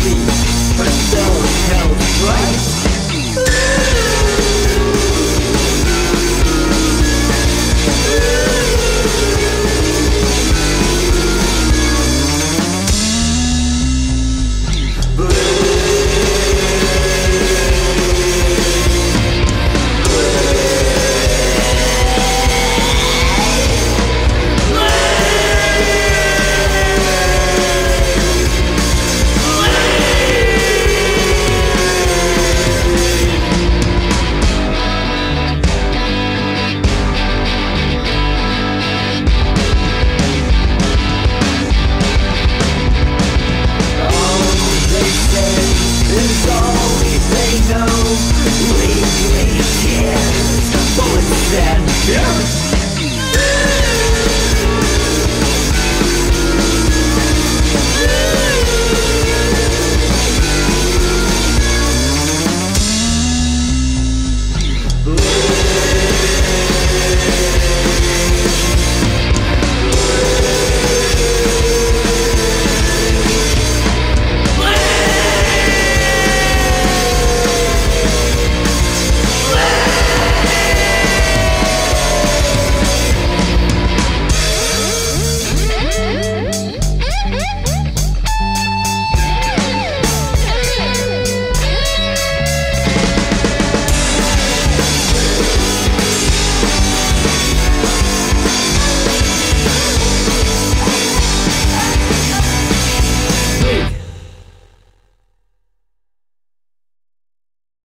sleep, but so held right. Leave me here, someone said. Yeah.